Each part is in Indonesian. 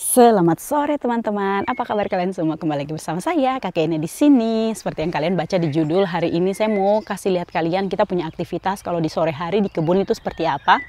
Selamat sore teman-teman. Apa kabar kalian semua? Kembali lagi bersama saya, Kakek ini di sini. Seperti yang kalian baca di judul, hari ini saya mau kasih lihat kalian kita punya aktivitas kalau di sore hari di kebun itu seperti apa.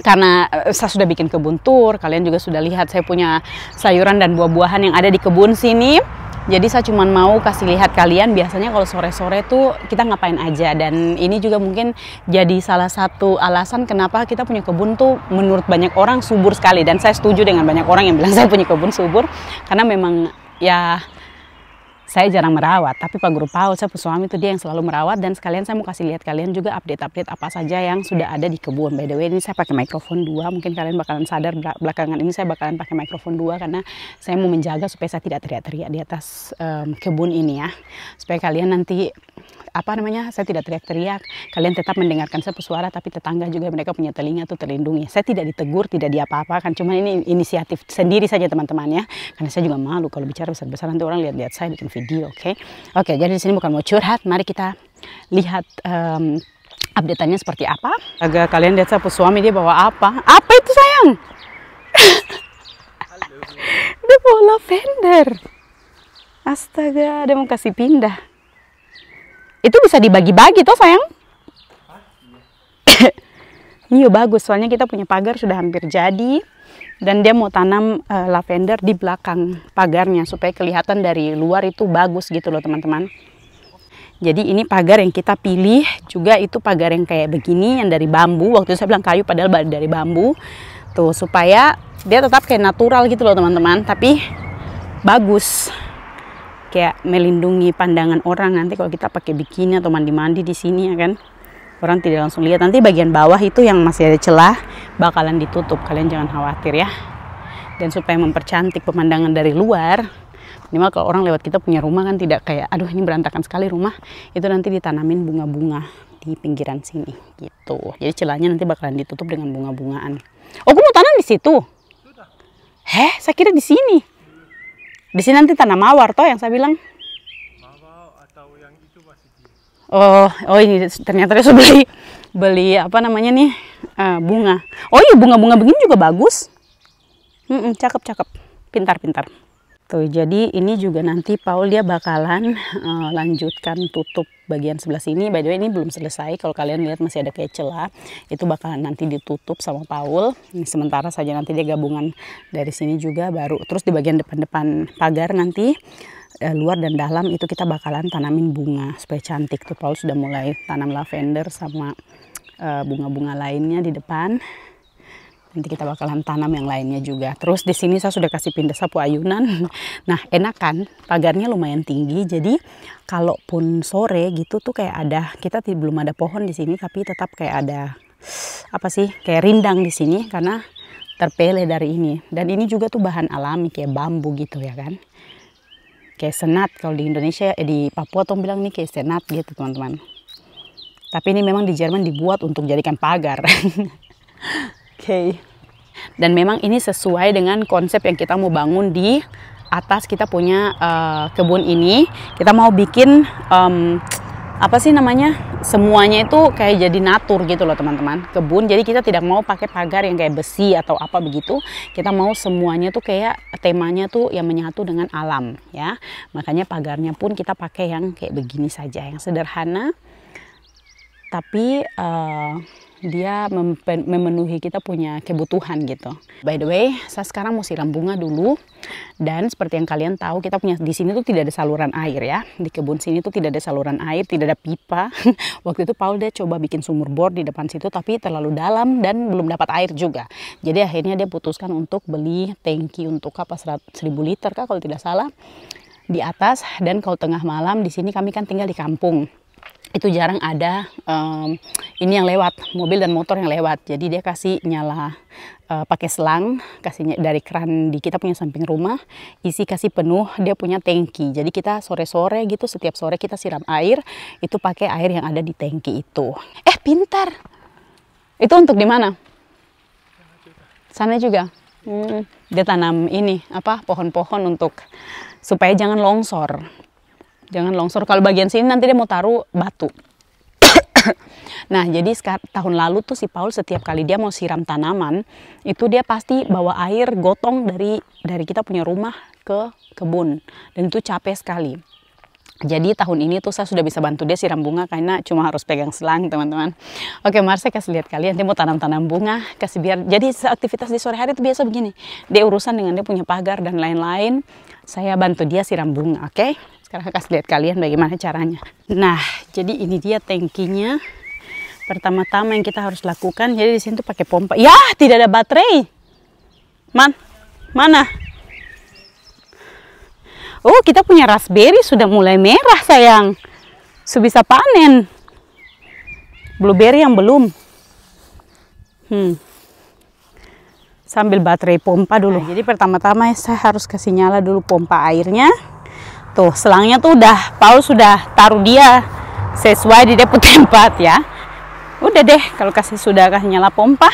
Karena eh, saya sudah bikin kebun tour, kalian juga sudah lihat saya punya sayuran dan buah-buahan yang ada di kebun sini. Jadi saya cuma mau kasih lihat kalian biasanya kalau sore-sore tuh kita ngapain aja. Dan ini juga mungkin jadi salah satu alasan kenapa kita punya kebun tuh menurut banyak orang subur sekali. Dan saya setuju dengan banyak orang yang bilang saya punya kebun subur karena memang ya saya jarang merawat, tapi Pak Guru Paul, saya suami itu dia yang selalu merawat dan sekalian saya mau kasih lihat kalian juga update-update apa saja yang sudah ada di kebun. By the way, ini saya pakai mikrofon dua, mungkin kalian bakalan sadar belakangan ini saya bakalan pakai mikrofon dua karena saya mau menjaga supaya saya tidak teriak-teriak di atas um, kebun ini ya. Supaya kalian nanti apa namanya saya tidak teriak-teriak. Kalian tetap mendengarkan saya suara tapi tetangga juga mereka punya telinga tuh terlindungi. Saya tidak ditegur tidak diapa-apakan. Cuma ini inisiatif sendiri saja teman-teman ya. Karena saya juga malu kalau bicara besar-besar nanti orang lihat-lihat saya bikin video oke? Okay? oke okay, jadi di sini bukan mau curhat. Mari kita lihat um, update-nya seperti apa. Agak kalian lihat saya suami dia bawa apa? Apa itu sayang? Dia bawa lavender. Astaga dia mau kasih pindah itu bisa dibagi-bagi toh sayang? iya bagus, soalnya kita punya pagar sudah hampir jadi dan dia mau tanam uh, lavender di belakang pagarnya supaya kelihatan dari luar itu bagus gitu loh teman-teman. Jadi ini pagar yang kita pilih juga itu pagar yang kayak begini yang dari bambu. Waktu itu saya bilang kayu padahal dari bambu. Tuh supaya dia tetap kayak natural gitu loh teman-teman, tapi bagus kayak melindungi pandangan orang nanti kalau kita pakai bikini atau mandi-mandi di sini ya kan? Orang tidak langsung lihat. Nanti bagian bawah itu yang masih ada celah bakalan ditutup. Kalian jangan khawatir ya. Dan supaya mempercantik pemandangan dari luar minimal kalau orang lewat kita punya rumah kan tidak kayak aduh ini berantakan sekali rumah. Itu nanti ditanamin bunga-bunga di pinggiran sini gitu. Jadi celahnya nanti bakalan ditutup dengan bunga-bungaan. Oh aku mau tanam di situ? Heh saya kira di sini di sini nanti tanam mawar toh yang saya bilang. Oh, oh ini ternyata dia sudah beli beli apa namanya nih uh, bunga. Oh iya bunga-bunga begini juga bagus. Hmm, cakep cakep, pintar pintar. Tuh, jadi ini juga nanti Paul dia bakalan uh, lanjutkan tutup bagian sebelah sini. By the way ini belum selesai. Kalau kalian lihat masih ada kayak celah. Itu bakalan nanti ditutup sama Paul. Ini sementara saja nanti dia gabungan dari sini juga baru. Terus di bagian depan-depan pagar nanti uh, luar dan dalam itu kita bakalan tanamin bunga supaya cantik. Tuh Paul sudah mulai tanam lavender sama eh, bunga-bunga uh, lainnya di depan nanti kita bakalan tanam yang lainnya juga. Terus di sini saya sudah kasih pindah sapu ayunan. Nah enak kan, pagarnya lumayan tinggi. Jadi kalaupun sore gitu tuh kayak ada, kita belum ada pohon di sini tapi tetap kayak ada apa sih, kayak rindang di sini karena terpele dari ini. Dan ini juga tuh bahan alami kayak bambu gitu ya kan. Kayak senat kalau di Indonesia, eh, di Papua tuh bilang nih kayak senat gitu teman-teman. Tapi ini memang di Jerman dibuat untuk jadikan pagar. Okay. Dan memang ini sesuai dengan konsep yang kita mau bangun di atas kita punya uh, kebun ini. Kita mau bikin um, apa sih namanya? Semuanya itu kayak jadi natur gitu loh teman-teman. Kebun. Jadi kita tidak mau pakai pagar yang kayak besi atau apa begitu. Kita mau semuanya tuh kayak temanya tuh yang menyatu dengan alam ya. Makanya pagarnya pun kita pakai yang kayak begini saja, yang sederhana. Tapi uh, dia memenuhi kita punya kebutuhan gitu. By the way, saya sekarang mau siram bunga dulu dan seperti yang kalian tahu kita punya di sini tuh tidak ada saluran air ya. Di kebun sini tuh tidak ada saluran air, tidak ada pipa. Waktu itu Paul dia coba bikin sumur bor di depan situ tapi terlalu dalam dan belum dapat air juga. Jadi akhirnya dia putuskan untuk beli tangki untuk apa 1000 liter kah kalau tidak salah di atas dan kalau tengah malam di sini kami kan tinggal di kampung itu jarang ada um, ini yang lewat mobil dan motor yang lewat. Jadi dia kasih nyala uh, pakai selang kasihnya dari keran di kita punya samping rumah isi kasih penuh dia punya tangki. Jadi kita sore-sore gitu setiap sore kita siram air itu pakai air yang ada di tangki itu. Eh pintar! Itu untuk di mana? Sana juga? Hmm, dia tanam ini apa pohon-pohon untuk supaya jangan longsor jangan longsor kalau bagian sini nanti dia mau taruh batu nah, jadi tahun lalu tuh si Paul setiap kali dia mau siram tanaman, itu dia pasti bawa air gotong dari dari kita punya rumah ke kebun. Dan itu capek sekali. Jadi tahun ini tuh saya sudah bisa bantu dia siram bunga karena cuma harus pegang selang teman-teman. Oke, mari saya kasih lihat kalian dia mau tanam-tanam bunga, kasih biar jadi aktivitas di sore hari itu biasa begini. Dia urusan dengan dia punya pagar dan lain-lain. Saya bantu dia siram bunga, oke? Sekarang kasih lihat kalian bagaimana caranya. Nah, jadi ini dia tangkinya. Pertama-tama yang kita harus lakukan, jadi di sini tuh pakai pompa. Ya, tidak ada baterai. Man, mana? Oh, kita punya raspberry sudah mulai merah, sayang. Sudah bisa panen. Blueberry yang belum. Hmm. Sambil baterai pompa dulu. Nah, jadi pertama-tama saya harus kasih nyala dulu pompa airnya. Tuh, selangnya tuh udah, Paul sudah taruh dia sesuai di depot tempat ya. Udah deh, kalau kasih sudah kasih nyala pompa.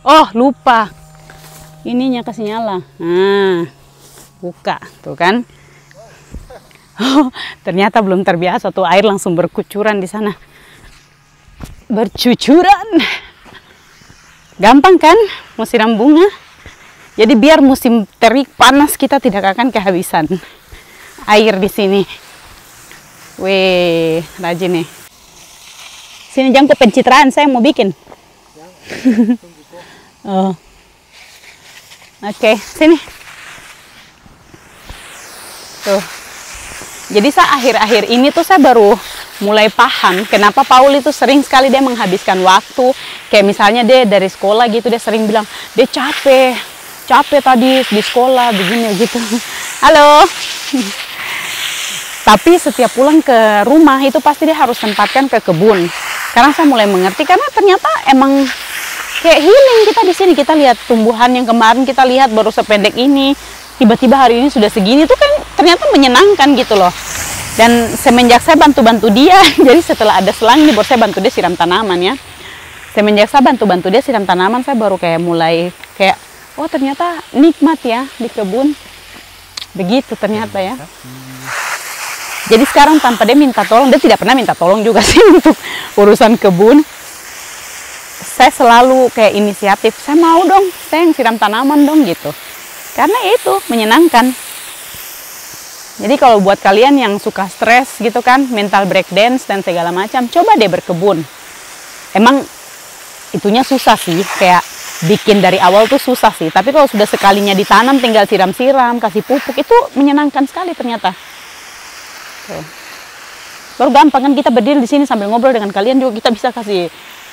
Oh, lupa. Ininya kasih nyala. Nah buka tuh kan oh, ternyata belum terbiasa tuh air langsung berkucuran di sana bercucuran gampang kan mau siram bunga jadi biar musim terik panas kita tidak akan kehabisan air di sini. Weh rajin nih. Sini jangkau pencitraan saya mau bikin. Oh. Oke okay, sini. Tuh. Jadi saya akhir-akhir ini tuh saya baru mulai paham kenapa Paul itu sering sekali dia menghabiskan waktu. Kayak misalnya dia dari sekolah gitu dia sering bilang, dia capek, capek tadi di sekolah begini gitu. Halo. Tapi setiap pulang ke rumah itu pasti dia harus sempatkan ke kebun. Karena saya mulai mengerti karena ternyata emang kayak healing kita di sini kita lihat tumbuhan yang kemarin kita lihat baru sependek ini tiba-tiba hari ini sudah segini tuh kan ternyata menyenangkan gitu loh dan semenjak saya bantu-bantu dia jadi setelah ada selang nih baru saya bantu dia siram tanaman ya semenjak saya bantu-bantu dia siram tanaman saya baru kayak mulai kayak oh ternyata nikmat ya di kebun. Begitu ternyata ya. Jadi sekarang tanpa dia minta tolong dia tidak pernah minta tolong juga sih untuk urusan kebun. Saya selalu kayak inisiatif saya mau dong saya yang siram tanaman dong gitu. Karena itu menyenangkan. Jadi kalau buat kalian yang suka stres gitu kan mental break dance dan segala macam coba deh berkebun. Emang itunya susah sih kayak bikin dari awal tuh susah sih. Tapi kalau sudah sekalinya ditanam tinggal siram-siram kasih pupuk itu menyenangkan sekali ternyata. Tuh. baru gampang kan kita berdiri di sini sambil ngobrol dengan kalian juga kita bisa kasih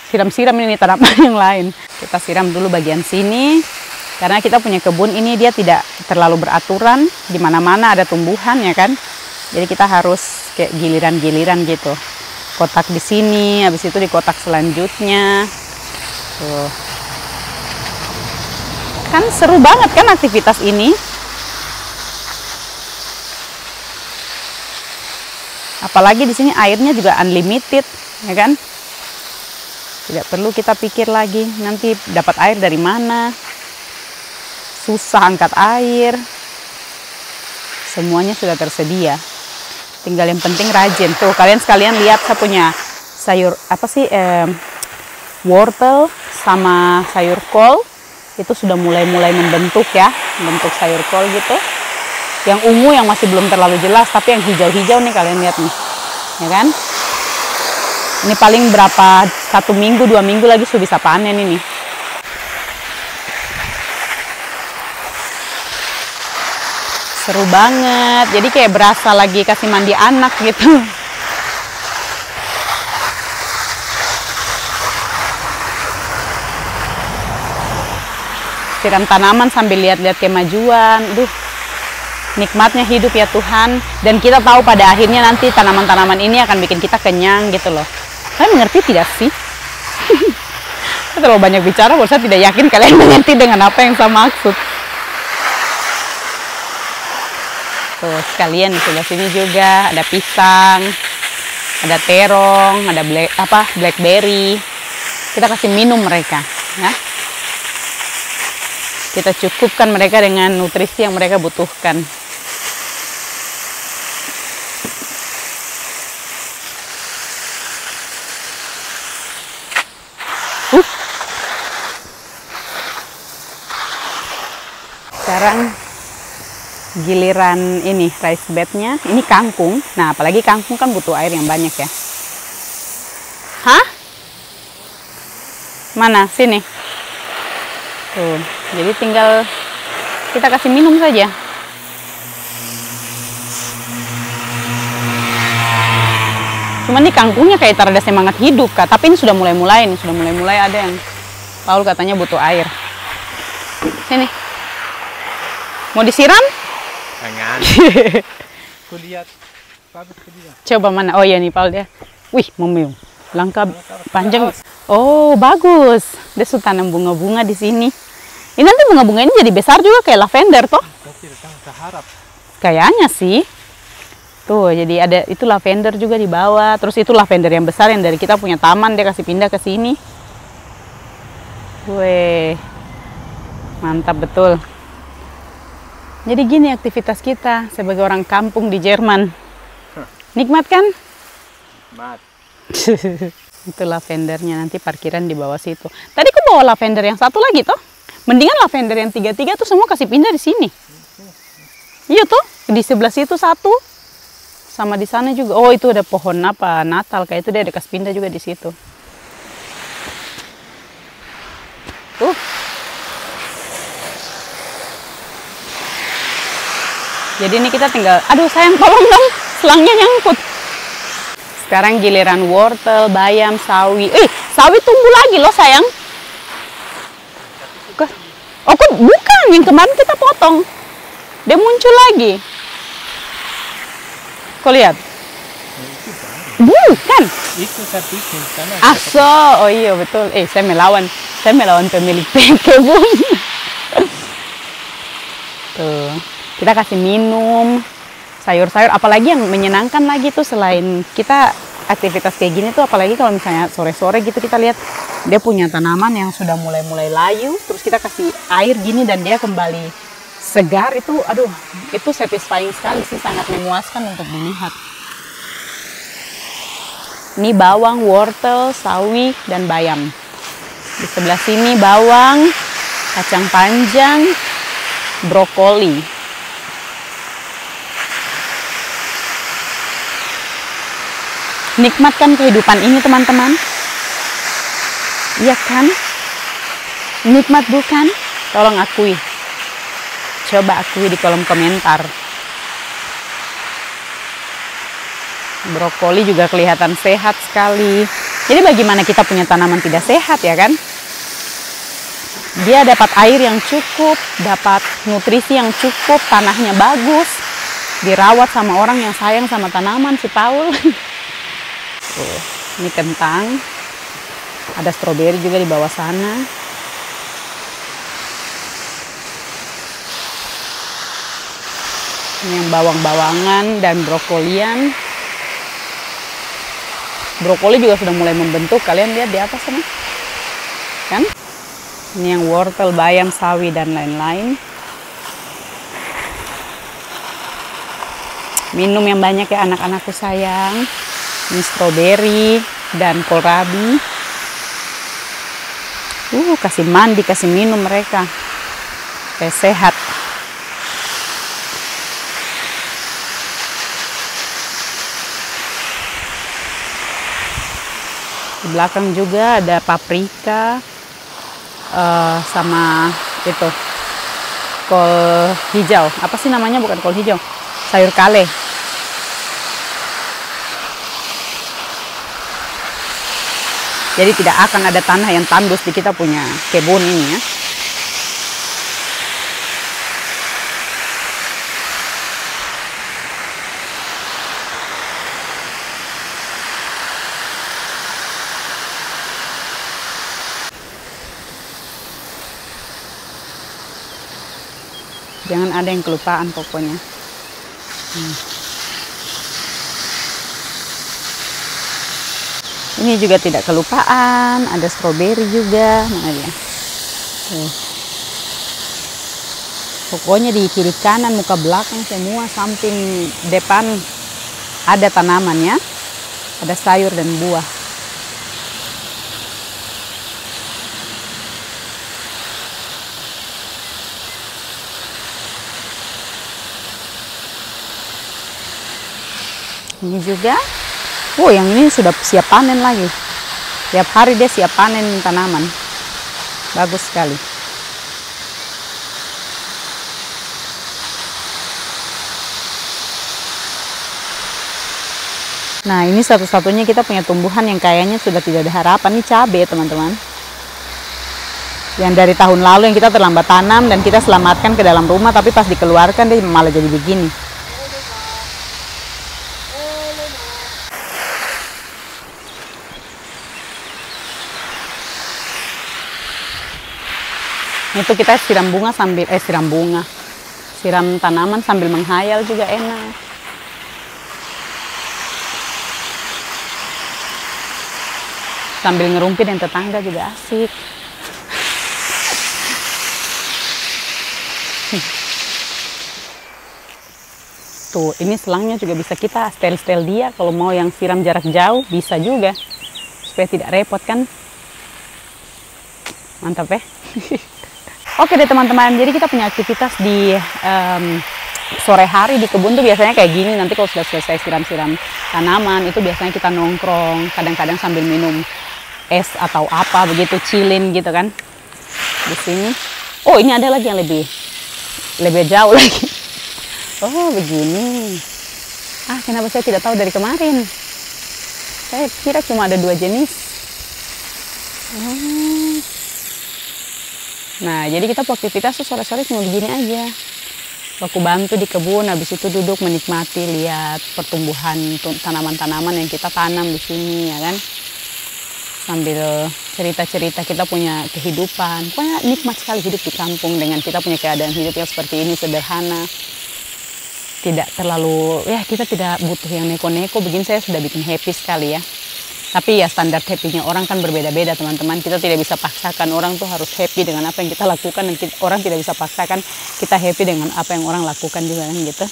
siram-siram ini tanaman yang lain. Kita siram dulu bagian sini karena kita punya kebun ini dia tidak terlalu beraturan di mana-mana ada tumbuhan ya kan? Jadi kita harus kayak giliran-giliran gitu. Kotak di sini habis itu di kotak selanjutnya. Tuh kan seru banget kan aktivitas ini? Apalagi di sini airnya juga unlimited ya kan? Tidak perlu kita pikir lagi nanti dapat air dari mana? Susah angkat air. Semuanya sudah tersedia. Tinggal yang penting rajin. Tuh kalian sekalian lihat saya punya sayur apa sih eh, wortel sama sayur kol itu sudah mulai-mulai membentuk ya membentuk sayur kol gitu. Yang ungu yang masih belum terlalu jelas tapi yang hijau-hijau nih kalian lihat nih ya kan? Ini paling berapa satu minggu dua minggu lagi sudah bisa panen ini. Seru banget. Jadi kayak berasa lagi kasih mandi anak gitu siram tanaman sambil lihat-lihat kemajuan. Duh nikmatnya hidup ya Tuhan. Dan kita tahu pada akhirnya nanti tanaman-tanaman ini akan bikin kita kenyang gitu loh. Kalian mengerti tidak sih? Saya terlalu banyak bicara bahwa saya tidak yakin kalian mengerti dengan apa yang saya maksud. Tuh, sekalian di sebelah sini juga ada pisang, ada terong, ada black apa blackberry. Kita kasih minum mereka, ya kita cukupkan mereka dengan nutrisi yang mereka butuhkan. Uh. Sekarang giliran ini rice bednya, ini kangkung. Nah, apalagi kangkung kan butuh air yang banyak ya. Hah? Mana? Sini. Tuh jadi tinggal kita kasih minum saja. Cuman nih kangkungnya kayak terada semangat hidup, Kak. Tapi ini sudah mulai-mulai nih, sudah mulai-mulai ada yang Paul katanya butuh air. Sini. Mau disiram? Jangan. Kulihat. Coba mana? Oh iya nih Paul dia. Wih, memeung. Langkah panjang. Oh, bagus. Dia sudah tanam bunga-bunga di sini. Ini nanti bunga-bunga ini jadi besar juga kayak lavender toh? Kayaknya sih. Tuh, jadi ada itu lavender juga di bawah. Terus itu lavender yang besar yang dari kita punya taman dia kasih pindah ke sini. Weh. Mantap betul. Jadi gini aktivitas kita sebagai orang kampung di Jerman. Nikmat kan? Mat. itu lavendernya nanti parkiran di bawah situ. Tadi aku bawa lavender yang satu lagi toh. Mendingan lavender yang tiga-tiga tuh semua kasih pindah di sini. Iya tuh, di sebelah situ satu. Sama di sana juga. Oh, itu ada pohon apa? Natal kayak itu dia ada kasih pindah juga di situ. Tuh. Jadi ini kita tinggal, aduh sayang tolong dong, selangnya nyangkut. Sekarang giliran wortel, bayam, sawi. Eh, sawi tumbuh lagi loh sayang. Ke- Oh, kok bukan yang kemarin kita potong. Dia muncul lagi. Kau lihat? Bukan. Itu saya bikin sana. Aso, oh iya betul. Eh, saya melawan, saya melawan pemilik kebun. Tuh, kita kasih minum sayur-sayur. Apalagi yang menyenangkan lagi tuh selain kita aktivitas kayak gini tuh, apalagi kalau misalnya sore-sore gitu kita lihat dia punya tanaman yang sudah mulai-mulai layu, terus kita kasih air gini dan dia kembali segar itu, aduh, itu satisfying sekali sih, sangat memuaskan untuk dilihat. Ini bawang, wortel, sawi, dan bayam. Di sebelah sini bawang, kacang panjang, brokoli. Nikmatkan kehidupan ini teman-teman. Iya kan? Nikmat bukan? Tolong akui. Coba akui di kolom komentar. Brokoli juga kelihatan sehat sekali. Jadi bagaimana kita punya tanaman tidak sehat ya kan? Dia dapat air yang cukup, dapat nutrisi yang cukup, tanahnya bagus, dirawat sama orang yang sayang sama tanaman si Paul. Tuh, ini kentang, ada stroberi juga di bawah sana. Ini yang bawang-bawangan dan brokolian. Brokoli juga sudah mulai membentuk. Kalian lihat di atas sana. Kan? Ini yang wortel, bayam, sawi, dan lain-lain. Minum yang banyak ya anak-anakku sayang. Ini stroberi dan kohlrabi. Uh, kasih mandi, kasih minum mereka. Kayak sehat. Di belakang juga ada paprika eh, sama itu kol hijau. Apa sih namanya? Bukan kol hijau. Sayur kale. Jadi tidak akan ada tanah yang tandus di kita punya kebun ini ya. Jangan ada yang kelupaan pokoknya. Hmm. ini juga tidak kelupaan ada stroberi juga mana dia tuh. Pokoknya di kiri kanan muka belakang semua samping depan ada tanaman ya. Ada sayur dan buah. Ini juga. Oh, yang ini sudah siap panen lagi. Tiap hari dia siap panen tanaman. Bagus sekali. Nah, ini satu-satunya kita punya tumbuhan yang kayaknya sudah tidak ada harapan. Ini cabai, teman-teman. Yang dari tahun lalu yang kita terlambat tanam dan kita selamatkan ke dalam rumah, tapi pas dikeluarkan dia malah jadi begini. Itu kita siram bunga sambil, eh siram bunga. Siram tanaman sambil menghayal juga enak. sambil ngerumpi dan tetangga juga asik. Tuh, ini selangnya juga bisa kita setel-setel dia. Kalau mau yang siram jarak jauh, bisa juga. Supaya tidak repot kan. Mantap ya. Oke deh teman-teman, jadi kita punya aktivitas di um, sore hari di kebun tuh biasanya kayak gini. Nanti kalau sudah selesai siram-siram tanaman, itu biasanya kita nongkrong. Kadang-kadang sambil minum es atau apa begitu chillin gitu kan di sini oh ini ada lagi yang lebih lebih jauh lagi oh begini ah kenapa saya tidak tahu dari kemarin saya kira cuma ada dua jenis oh. Nah jadi kita aktivitas tuh sore-sore cuma begini aja aku bantu di kebun habis itu duduk menikmati lihat pertumbuhan tanaman-tanaman yang kita tanam di sini ya kan sambil cerita-cerita kita punya kehidupan. Pokoknya nikmat sekali hidup di kampung dengan kita punya keadaan hidup yang seperti ini sederhana. Tidak terlalu ya kita tidak butuh yang neko-neko. Begini saya sudah bikin happy sekali ya. Tapi ya standar happy-nya orang kan berbeda-beda teman-teman. Kita tidak bisa paksakan orang tuh harus happy dengan apa yang kita lakukan dan kita, orang tidak bisa paksakan kita happy dengan apa yang orang lakukan juga kan gitu.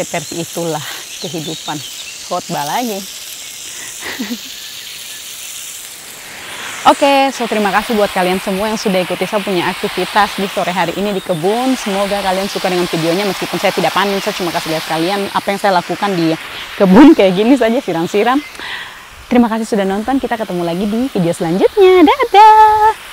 Seperti itulah kehidupan. Khotbah lagi. Oke, so terima kasih buat kalian semua yang sudah ikuti saya punya aktivitas di sore hari ini di kebun. Semoga kalian suka dengan videonya meskipun saya tidak panen, saya cuma kasih lihat kalian apa yang saya lakukan di kebun kayak gini saja siram-siram. Terima kasih sudah nonton, kita ketemu lagi di video selanjutnya. Dadah!